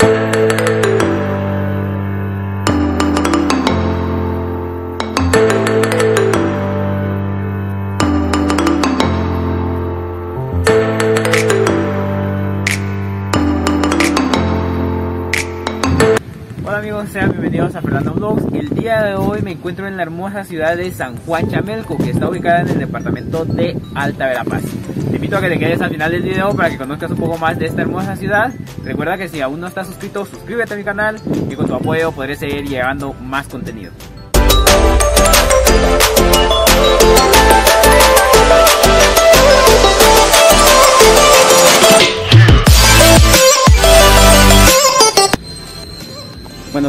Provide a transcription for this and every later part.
Hola amigos, sean bienvenidos a Fernando Vlogs. El día de hoy me encuentro en la hermosa ciudad de San Juan Chamelco, que está ubicada en el departamento de Alta Verapaz. Te invito a que te quedes al final del video para que conozcas un poco más de esta hermosa ciudad. Recuerda que si aún no estás suscrito, suscríbete a mi canal y con tu apoyo podré seguir llevando más contenido.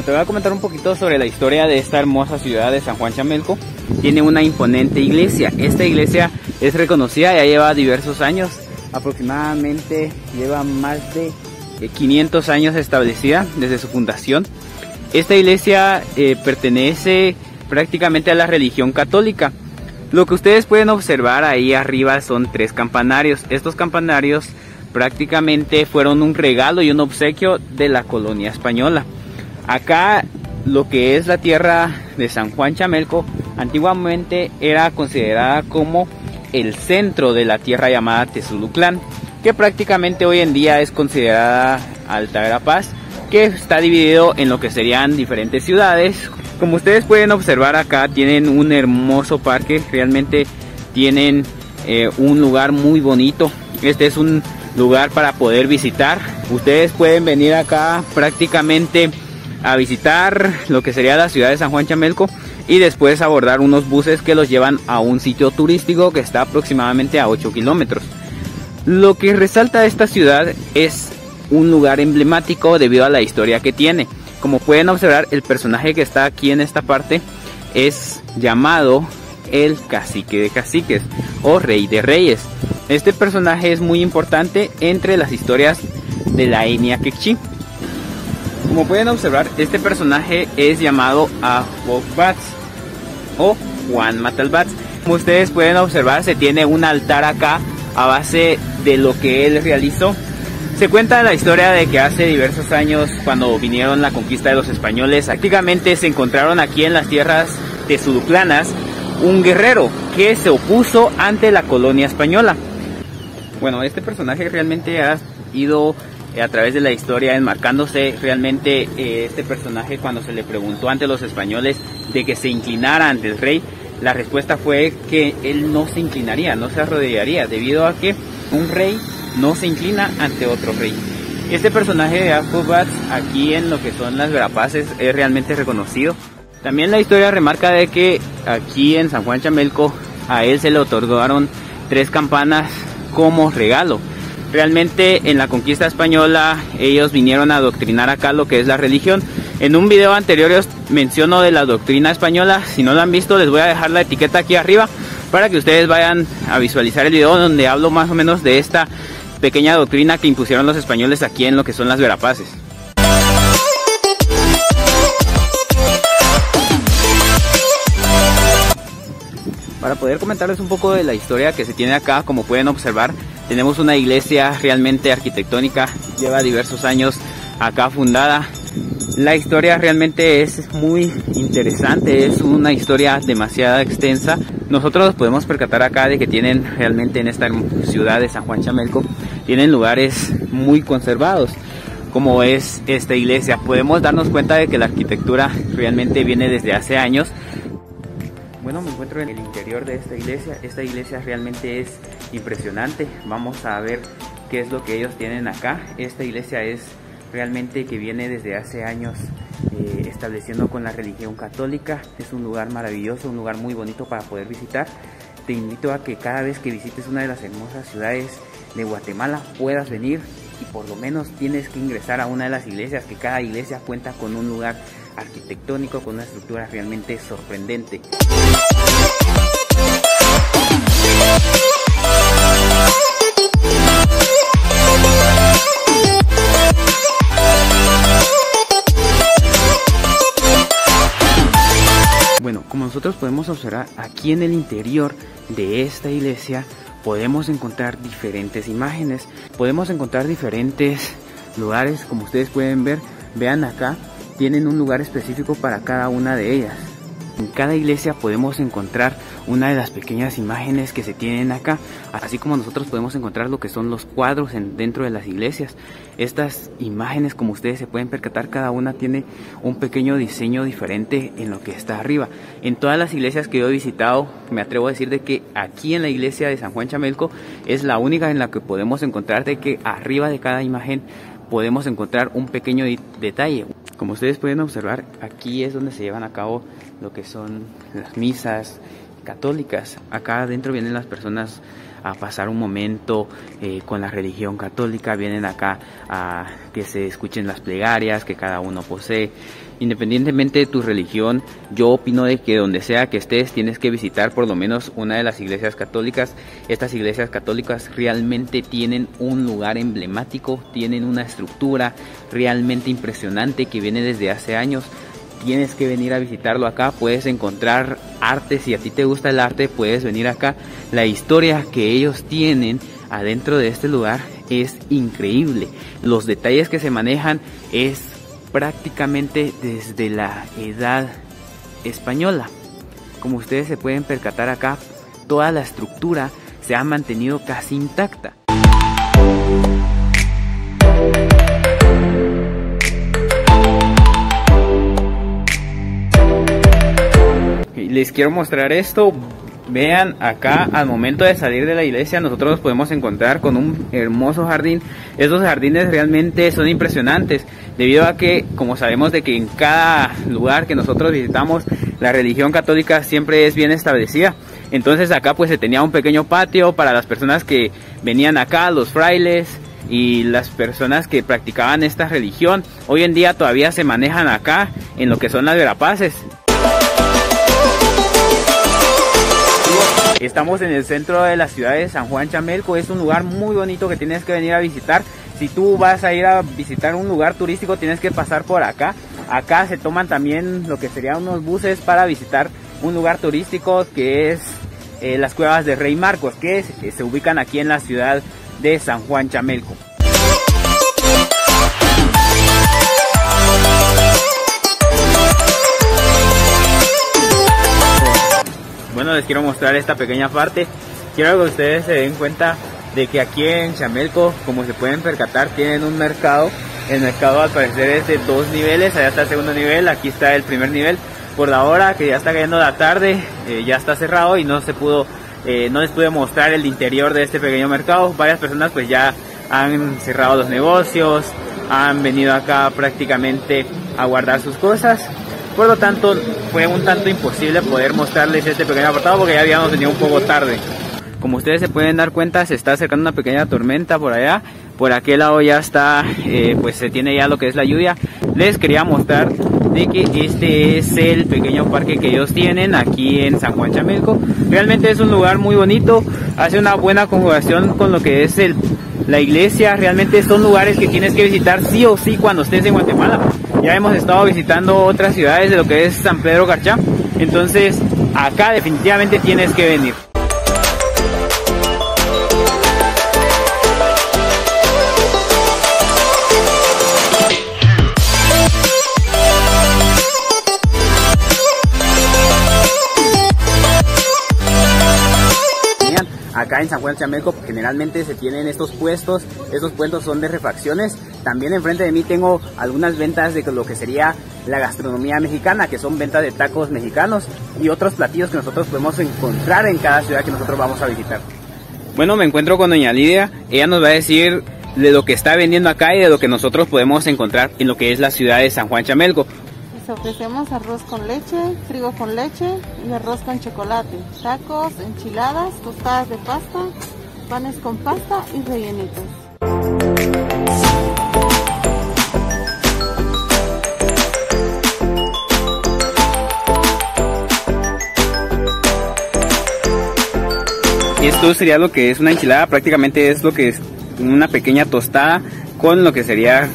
Te voy a comentar un poquito sobre la historia de esta hermosa ciudad de San Juan Chamelco. Tiene una imponente iglesia. Esta iglesia es reconocida, ya lleva diversos años, aproximadamente lleva más de 500 años establecida desde su fundación. Esta iglesia eh, pertenece prácticamente a la religión católica. Lo que ustedes pueden observar ahí arriba son tres campanarios. Estos campanarios prácticamente fueron un regalo y un obsequio de la colonia española. Acá lo que es la tierra de San Juan Chamelco antiguamente era considerada como el centro de la tierra llamada Tezuluclán, que prácticamente hoy en día es considerada Alta Verapaz, que está dividido en lo que serían diferentes ciudades. Como ustedes pueden observar acá tienen un hermoso parque, realmente tienen eh, un lugar muy bonito. Este es un lugar para poder visitar. Ustedes pueden venir acá prácticamente a visitar lo que sería la ciudad de San Juan Chamelco y después abordar unos buses que los llevan a un sitio turístico que está aproximadamente a 8 kilómetros. Lo que resalta esta ciudad es un lugar emblemático debido a la historia que tiene. Como pueden observar, el personaje que está aquí en esta parte es llamado el cacique de caciques o rey de reyes. Este personaje es muy importante entre las historias de la etnia Quechí. Como pueden observar, este personaje es llamado Bats o Juan Matalbats. Como ustedes pueden observar, se tiene un altar acá a base de lo que él realizó. Se cuenta la historia de que hace diversos años, cuando vinieron la conquista de los españoles, prácticamente se encontraron aquí en las tierras de Suduplanas un guerrero que se opuso ante la colonia española. Bueno, este personaje realmente ha ido a través de la historia enmarcándose realmente eh, este personaje cuando se le preguntó ante los españoles de que se inclinara ante el rey, la respuesta fue que él no se inclinaría, no se arrodillaría, debido a que un rey no se inclina ante otro rey. Este personaje de Bats aquí en lo que son las Verapaces es realmente reconocido. También la historia remarca de que aquí en San Juan Chamelco a él se le otorgaron tres campanas como regalo. Realmente en la conquista española ellos vinieron a adoctrinar acá lo que es la religión. En un video anterior os menciono de la doctrina española. Si no lo han visto les voy a dejar la etiqueta aquí arriba para que ustedes vayan a visualizar el video donde hablo más o menos de esta pequeña doctrina que impusieron los españoles aquí en lo que son las Verapaces. Para poder comentarles un poco de la historia que se tiene acá, como pueden observar, tenemos una iglesia realmente arquitectónica, lleva diversos años acá fundada. La historia realmente es muy interesante, es una historia demasiado extensa. Nosotros podemos percatar acá de que tienen realmente en esta ciudad de San Juan Chamelco, tienen lugares muy conservados como es esta iglesia. Podemos darnos cuenta de que la arquitectura realmente viene desde hace años bueno, me encuentro en el interior de esta iglesia. Esta iglesia realmente es impresionante. Vamos a ver qué es lo que ellos tienen acá. Esta iglesia es realmente que viene desde hace años eh, estableciendo con la religión católica. Es un lugar maravilloso, un lugar muy bonito para poder visitar. Te invito a que cada vez que visites una de las hermosas ciudades de Guatemala puedas venir y por lo menos tienes que ingresar a una de las iglesias, que cada iglesia cuenta con un lugar arquitectónico, con una estructura realmente sorprendente. Bueno, como nosotros podemos observar aquí en el interior de esta iglesia podemos encontrar diferentes imágenes, podemos encontrar diferentes lugares, como ustedes pueden ver, vean acá, tienen un lugar específico para cada una de ellas. En cada iglesia podemos encontrar una de las pequeñas imágenes que se tienen acá, así como nosotros podemos encontrar lo que son los cuadros en, dentro de las iglesias. Estas imágenes, como ustedes se pueden percatar, cada una tiene un pequeño diseño diferente en lo que está arriba. En todas las iglesias que yo he visitado, me atrevo a decir de que aquí en la iglesia de San Juan Chamelco es la única en la que podemos encontrar de que arriba de cada imagen podemos encontrar un pequeño detalle. Como ustedes pueden observar, aquí es donde se llevan a cabo lo que son las misas católicas. Acá adentro vienen las personas a pasar un momento eh, con la religión católica, vienen acá a que se escuchen las plegarias que cada uno posee. Independientemente de tu religión, yo opino de que donde sea que estés tienes que visitar por lo menos una de las iglesias católicas. Estas iglesias católicas realmente tienen un lugar emblemático, tienen una estructura realmente impresionante que viene desde hace años tienes que venir a visitarlo acá, puedes encontrar arte, si a ti te gusta el arte, puedes venir acá. La historia que ellos tienen adentro de este lugar es increíble. Los detalles que se manejan es prácticamente desde la edad española. Como ustedes se pueden percatar acá, toda la estructura se ha mantenido casi intacta. Les quiero mostrar esto. Vean acá al momento de salir de la iglesia nosotros nos podemos encontrar con un hermoso jardín. Esos jardines realmente son impresionantes debido a que como sabemos de que en cada lugar que nosotros visitamos la religión católica siempre es bien establecida. Entonces acá pues se tenía un pequeño patio para las personas que venían acá, los frailes y las personas que practicaban esta religión. Hoy en día todavía se manejan acá en lo que son las verapaces. Estamos en el centro de la ciudad de San Juan Chamelco, es un lugar muy bonito que tienes que venir a visitar. Si tú vas a ir a visitar un lugar turístico tienes que pasar por acá. Acá se toman también lo que serían unos buses para visitar un lugar turístico que es eh, las cuevas de Rey Marcos, que se ubican aquí en la ciudad de San Juan Chamelco. Les quiero mostrar esta pequeña parte. Quiero que ustedes se den cuenta de que aquí en Chamelco como se pueden percatar tienen un mercado. El mercado al parecer es de dos niveles. Allá está el segundo nivel aquí está el primer nivel. Por la hora que ya está cayendo la tarde eh, ya está cerrado y no se pudo eh, no les pude mostrar el interior de este pequeño mercado. Varias personas pues ya han cerrado los negocios han venido acá prácticamente a guardar sus cosas por lo tanto, fue un tanto imposible poder mostrarles este pequeño apartado porque ya habíamos venido un poco tarde. Como ustedes se pueden dar cuenta, se está acercando una pequeña tormenta por allá. Por aquel lado ya está, eh, pues se tiene ya lo que es la lluvia. Les quería mostrar que este es el pequeño parque que ellos tienen aquí en San Juan Chamelco. Realmente es un lugar muy bonito, hace una buena conjugación con lo que es el, la iglesia. Realmente son lugares que tienes que visitar sí o sí cuando estés en Guatemala. Ya hemos estado visitando otras ciudades de lo que es San Pedro Garchá. Entonces, acá definitivamente tienes que venir. Acá en San Juan de generalmente se tienen estos puestos, estos puestos son de refacciones. También enfrente de mí tengo algunas ventas de lo que sería la gastronomía mexicana, que son ventas de tacos mexicanos y otros platillos que nosotros podemos encontrar en cada ciudad que nosotros vamos a visitar. Bueno, me encuentro con doña Lidia, ella nos va a decir de lo que está vendiendo acá y de lo que nosotros podemos encontrar en lo que es la ciudad de San Juan Chamelco ofrecemos arroz con leche, frigo con leche y arroz con chocolate, tacos, enchiladas, tostadas de pasta, panes con pasta y rellenitos. Esto sería lo que es una enchilada, prácticamente es lo que es una pequeña tostada con lo que sería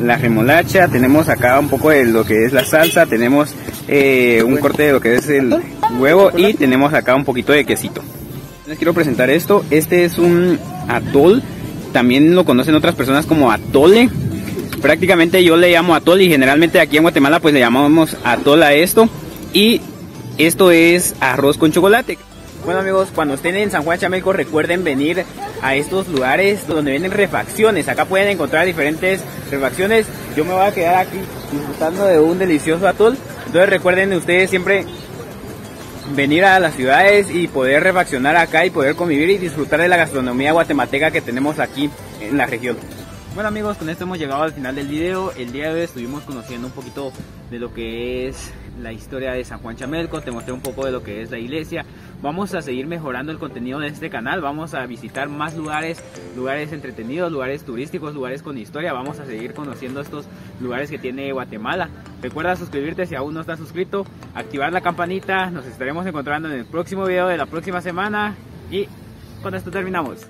la remolacha, tenemos acá un poco de lo que es la salsa, tenemos eh, un corte de lo que es el huevo y tenemos acá un poquito de quesito. Les quiero presentar esto, este es un atol también lo conocen otras personas como atole. Prácticamente yo le llamo atole y generalmente aquí en Guatemala pues le llamamos atole a esto. Y esto es arroz con chocolate. Bueno amigos, cuando estén en San Juan Chamelco recuerden venir a estos lugares donde venden refacciones. Acá pueden encontrar diferentes refacciones. Yo me voy a quedar aquí disfrutando de un delicioso atol. Entonces recuerden ustedes siempre venir a las ciudades y poder refaccionar acá y poder convivir y disfrutar de la gastronomía guatemalteca que tenemos aquí en la región. Bueno amigos, con esto hemos llegado al final del video. El día de hoy estuvimos conociendo un poquito de lo que es la historia de San Juan Chamelco, te mostré un poco de lo que es la iglesia. Vamos a seguir mejorando el contenido de este canal, vamos a visitar más lugares, lugares entretenidos, lugares turísticos, lugares con historia. Vamos a seguir conociendo estos lugares que tiene Guatemala. Recuerda suscribirte si aún no estás suscrito, activar la campanita. Nos estaremos encontrando en el próximo video de la próxima semana y con esto terminamos.